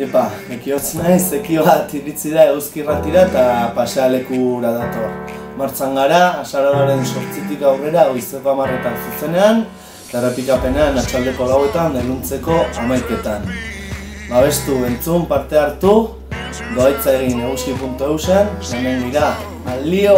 Epa, ekiotz naiz, eki bat iritsi da euskirratira eta pasealekura dator. Martzan gara, asaroaren sortzitik aurrera, oizeko amarretan zuzenean, darrepikapenean atxaldeko lauetan, denuntzeko amaiketan. Babestu, entzun, parte hartu, doaitza egin eguski.eusen, hemen gira, alio!